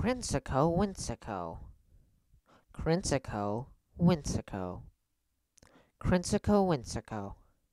Crinsico winsico. Crinsico winsico. Crinsico winsico.